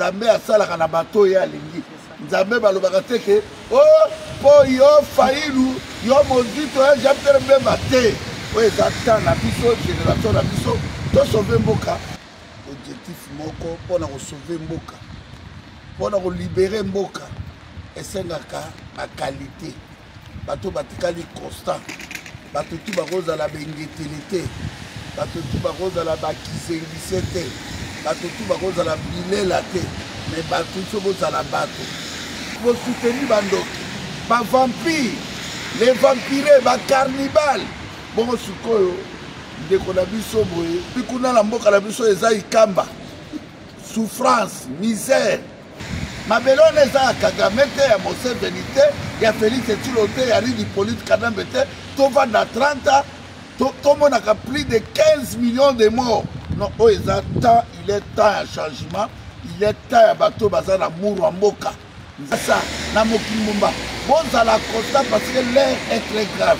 nzambe asalaka na bato oyo alingi nzambe balobaka te ke o oh, mpo yo failu yo mozito ya jean pierre mbemba te oyo eza temps na biso génération na biso tosauve mboka objectif moko mpo na kosauve mboka mpo na kolibere mboka esengaka bakalite bato batikali constant bato tu bakozala bengetele te bato tu bakozala bakisengise te bato tu bakozala bilela te me bato so bozala bato bosuteni bandoki bavampire le vampire bacarnibal bongo sikoyo ndeko na biso boye mpe kuna na mboka na biso eza ikamba souffrance misère mabele wana eza ya kagame te ya moseveni te ya félix etilo te ya ridi polite kanambe te tovanda 30 tomonaka to plus de 15 millions de morts non oyo eza temps il est temps ya changement il est temps ya bato baza na muru ya mboka nzasa na mokili momba bozala constat parce que l'air est très grave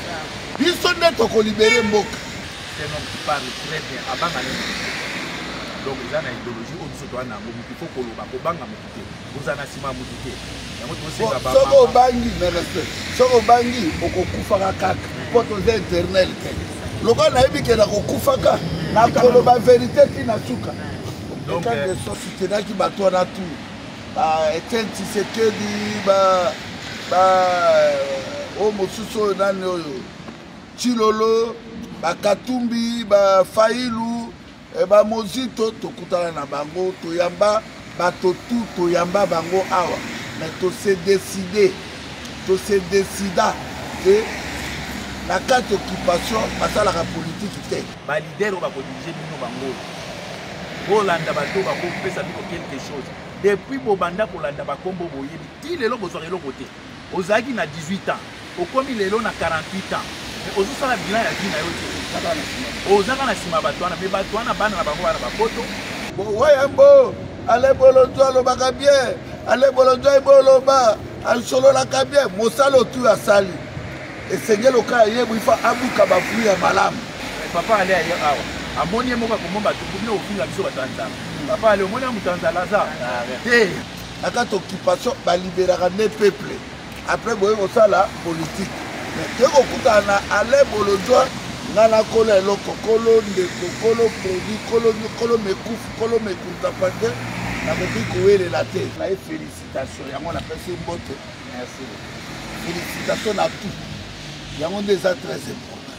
biso nde tokolibere mboka donc eza na idéologie toa na yango moto ifo koloba kobanga moto te kozala na nsima ya moto te yango tosengasoki obangi na respect soki obangi okokufaka kaka mpo toza éternel te lokola nayebi ke nakokufaka nakoloba verité ti na suka ekande euh, sositenaki bato wana tu ba etienne tisekedi ba ba euh, oyo mosusu oyo nani oyo cilolo bakatumbi bafailu e bamozito tokutana na bango toyamba bato tu toyamba bango awa me tose deside tose desida ke na kati occupation basalaka politiki te balidere oyo bakodirige bino bango bolanda bato bakopesa bino quelque chose depuis bobanda kolanda bakombo boyebi ti lelo bozwaka eloko te ozalaki na 18 ans okomi lelo na 48 ans mais ozosala bilan ya vie na yo te ozaka na nsima bato wana me bato wana bana na bango bana bapoto wayambo alebolonzo alobaka bien alebolonzo eboloba asololaka bien mosala otu asali esengeli okaa yebo ifa abuka bafui ya malamu papa ale aye awa amoni ye moko akomoma bato bino ofinga biso bato ya nzala papa ale omoni ya moto ya nzala aza te na kati occupation baliberaka nde peuple après boye kosala politique toye kokutana na alain bolodwa nga nakola eloko kolo ndeko kolo produit kolo kolo mekufu kolo mekunta pande nakoki kowelela te naye félicitation yango napesi mbote félicitation na tout yango nde eza très important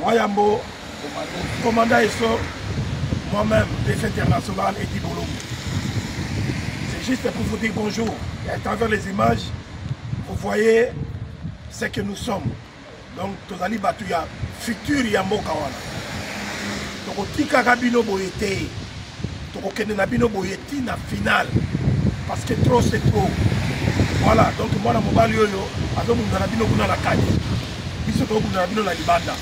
Wayambo, commandant Esso, moi-même, des internationales et Dibolombo. C'est juste pour vous dire bonjour. Et à travers les images, vous voyez ce que nous sommes. Donc, tozali batu ya futur ya mboka wana. Tokotikaka bino boye te. tokokende na bino boye ti na finale parce que trop c'est trop voilà donc mwana mobali oyo azobunda na bino kuna na kati biso tokobunda na bino na libanda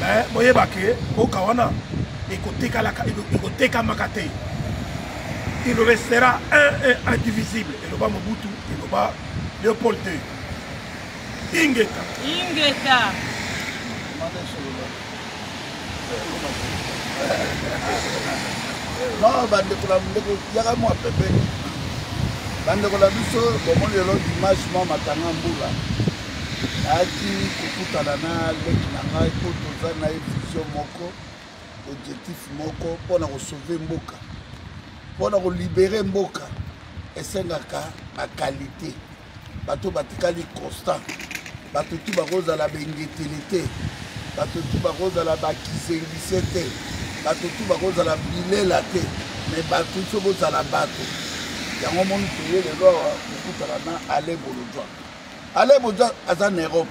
mais boyeba ke mboka wana ekotekamaka te il restera un et indivisible eloba mobutu eloba léopold ii ingeta ingeta non bandeko na ndeko yaka mwa pembeni bandeko na biso bomoni lelo dimanche mwa matanga mbula ayaki kokutana na leki na ngai mpo toza na ye vision moko objectif moko mpo na kosauve mboka mpo na kolibere mboka esengaka bakalite bato batikali constant bato tu bakozala bengetele te bato tu bakozala bakisengise te bato tu bakozala bilela te me bato so bozala bato yango moni toye lelo awa kokutana na ale bolodwa ale bolodwa aza na europe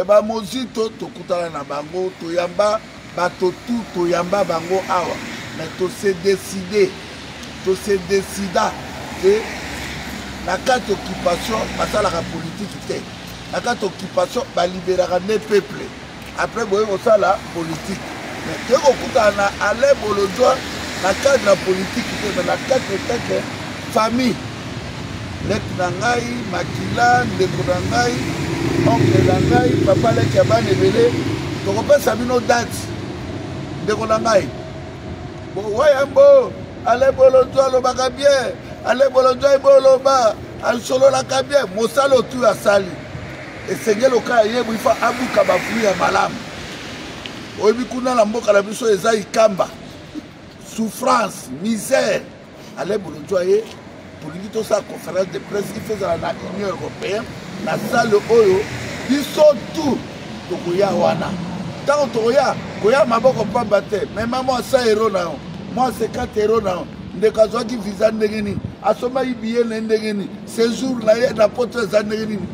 e bamozito tokutana na bango toyamba bato tu toyamba bango awa me tose deside tose desida te na kati occupation basalaka politiki te na kati occupation baliberaka nde peuple après boye kosala politiki me te kokutana na alain bolodwa na cadre ya politiki te me na kati etake famille leki na ngai makila ndeko na ngai oncle na ngai papa leki ya bana ebele tokopesa bino date ndeko na ngai wayambo alebolotu alobaka bien alebolotu eboloba asololaka bien mosala otu asali esengeli oka ya ye boifa abuka bafui ya malamu oyebi kuna na mboka na biso eza ikamba souffrance misère Alain Bolodjo aye tolingi tosala conférence de presse ife ezala na union européenne na salle oyo biso tout tokoya wana ntango tokoya koya maboko mpamba te mema mwasa hero na yo mwasa ekata hero na yo ndeko azwaki visa ndenge nini asomaki biye na ye ndenge nini sejour na ye na poto eza ndenge nini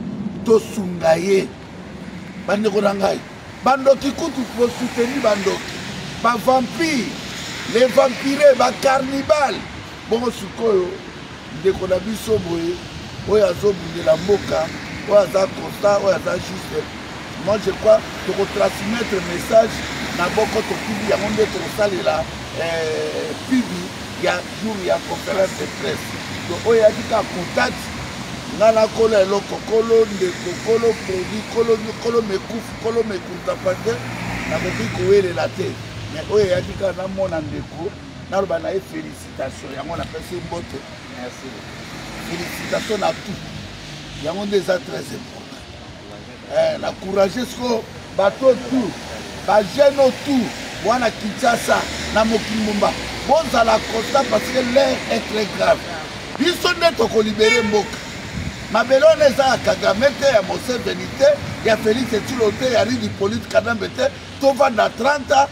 tosunga ye bandeko na ngai Bandoki kutu bo soutenir bandoki. Ba vampire, les vampires, ba carnibal. Bongo sikoyo ndeko na biso boye oyo azobundela mboka oyo aza constat oyo aza juste moi je crois tokotransmettre message na boko tokibi yango nde tokosalela eh, pibi ya jour ya conference de presse to oyo eyaki kaka contact nga nakola eloko kolo ndeko kolo produit kolo kolo mekufu kolo mekunta pande nakoki kowelela te me oyo eyaki kaka namona ndeko naloba na ye félicitation yango napesi mbote merci félicitation na tout yango nde eza très important eh, na courage siko bato tout bajeune oyo tout wana kinshasa na mokili momba bozala constat parce que l'air est très grave biso nde tokolibere mboka mabele wana eza ya kagame te ya moseveni te ya félix etilo te ya ridi polite kanambe te tovanda 30 ans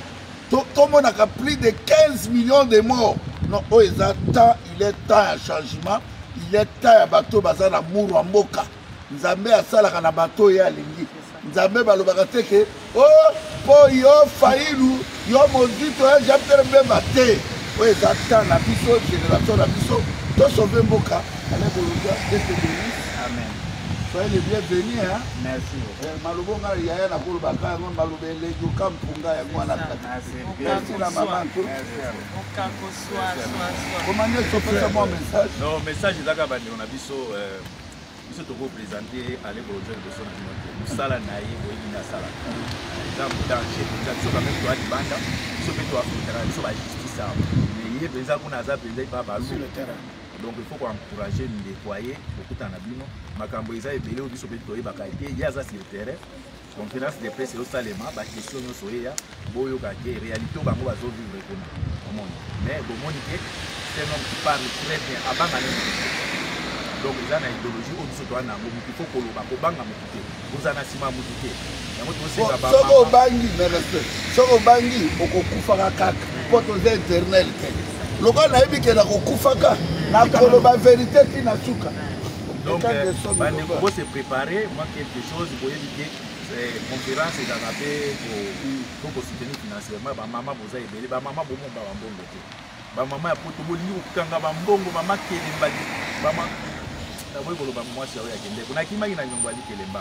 tomonaka to plus de 15 millions de morts non oyo eza temps il est temps ya changement il est temps ya bato baza na muru ya mboka nzambe asalaka na bato oyo alingi nzambe balobaka te ke o oh, mpo yo failu yo mozito ya japtere mbemba te oyo eza ta na biso generation na biso tosove mboka ale koloba ete denis soyez les bienvenus hein merci eh, malobo nga yaya na koloba ka yango maloba eleki oka mpunga yango wana merci na mama nto komande sopesa mwa message non message ezaka bandeko na biso euh, biso tokopresente ale bolodjo liboso na bino te mosala na ye boyebi nde asala eza danger mpenza biso kame toa libanda biso mpe toafutaka biso bajustice awa mais ye mpenza kuna aza mpenza epa balu donc il faut koencourage ndeko aye kokutana na bino makambo eza ebele oyo biso mpe toyebaka te ye aza sur terrain conférence de presse ezosalema bakestion nyonso eya boyoka ke réalité bango bazovivre kuna omoni mais bomoni ke c'est un homme qui parle très bien abanga nini donc eza na idéologie oyo biso toa na yango motu fo koloba kobanga motu te kozala na nsima ya motu te yango tosengasoki obangi na respect soki obangi okokufaka kaka mpo toza éternel te lokola nayebi ke nakokufaka nakoloba verité ti na suka Donc, euh, bandeko, bo se préparer, moi quelque chose, boyebi te, euh, conférence ezalaka mpe po kosoutenir financièrement bamama boza ebele bamama bomomba bambongo te bamama ya poto bolingi kokanga bambongo mama kelemba bama naboyi koloba mwasi yaoyo ya kendeko nakimaki na nyongo alikelemba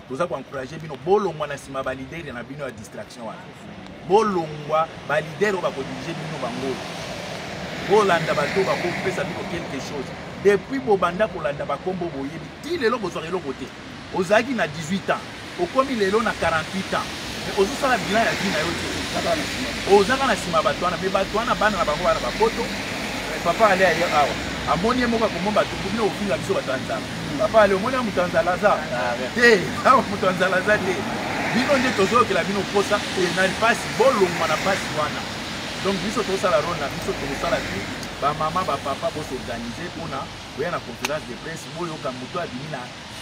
toza ko encourager bino bolongwa na sima ba leader na bino ya distraction wana bolongwa ba leader oyo bako diriger bino bango bolanda bato oyo bakopesa bino quelque chose depuis bobanda kolanda bakombo boyebi ti lelo bozwaka eloko te ozalaki na 18 ans okomi lelo na 48 ans ozosala bilan ya vie na yo te ozaka na nsima bato wana me bato wana bana na bango wana bapoto papa ale aye awa amoni ye moko akomoma bato bino ofinga biso bato ya nzala papa ale omoni ya moto ya nzala aza te awa moto ya nzala aza te bino nde tozoyokela bino mposa na mpasi bolongwa na mpasi wana donc biso tosala role na biso tokosala te bamama bapapa bosorganize mpona koya na conférence de presse boyoka moto abimi na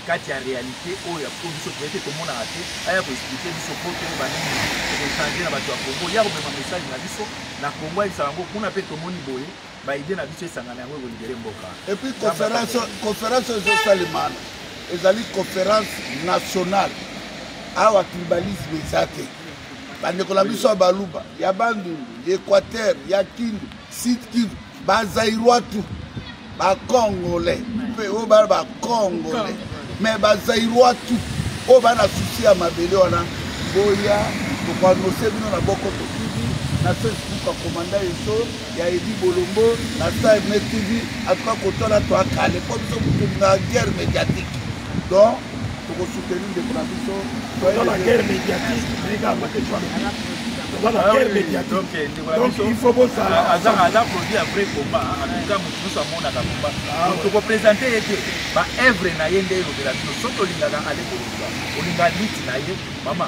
kati ya réalité oyo po biso toyete tomonaka te aya koexplike biso po toyeba nini tokochange na bato ya kongo ya komema message na biso na kongo ayebisa yango kuna mpe tomoni boye ba idée na biso esangana yango ekolibere mboka et puis conférence conférence ezosalema ezali conférence nationale awa tribalisme eza te bandeko na biso ya baluba ya bandundu ya équateur ya kindu sud kindu bazairoi tout bacongolais mpe oyo bana bacongolais mais bazairoi tout oyo bana susi ya mabele wana boya tokoanose bino na boko tokidi na sesikuka komanda yeso ya edi bolombo na star net tv atuka kotala to akale mpo biso tolingaka guerre médiatique donc tokosoutenir ndeko na biso tozala guerre médiatique ndenge amatecwana tozala guerre médiatique donc il faut bozala aza produit ya vrai combat atuka moto nyonso amonaka combat tokopresente ye te baevre na ye nde elobela bino soki olingaka ale koluka olinga liti na ye mama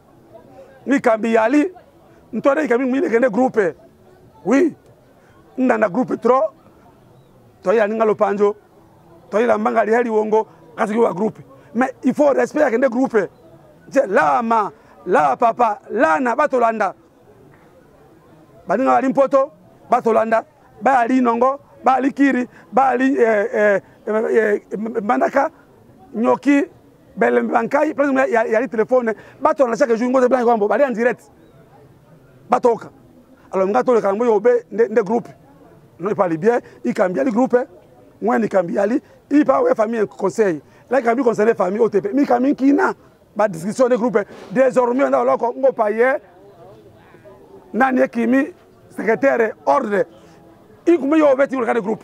mikambi yali ntwada ikambi mine kende groupe oui ndanda groupe trop toyela ninga lopanjo toyela mbanga liya liwongo kasi kiwa groupe mais il faut respect akende groupe je lama la papa lana batolanda baninga bali mpoto batolanda bayali nongo bayali kiri bayali eh, eh, eh, eh, mbandaka nyoki belle bankai place ya, ya, ya téléphone bato na chaque jour ngoza blanc kwambo bali en direct batoka alors nga to le kanambo yobe nde, nde groupe non pas libye ikambi ali groupe ngwen ikambi ali ipa we famille conseil la ikambi conseiller famille OTP mi kami kina ba discussion de groupe désormais on a loko ngo paye nani ekimi secrétaire ordre ikumbe yobe ti le groupe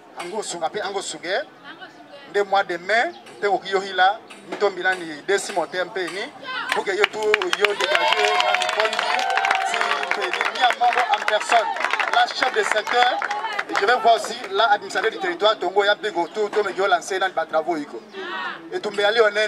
ango sunga mpe ango suge nde mois de mai mpe kokiyohila mitombi nani desimo te mpe ni buke yo tu yo dégage na mikonzi ti mpe ni mia mongo en personne la chef de secteur Et je vais voir aussi là, administrateur du territoire, Tongo, Yabigo, tout, tout, mais Yolan, c'est dans le travaux, Iko. Et tout, mais allez, on est,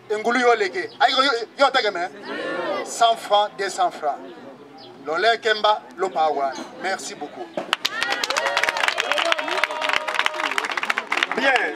engulu yo leke ayiko yo atake me 100 francs 200 francs lolekemba lopawa merci beaucoup bien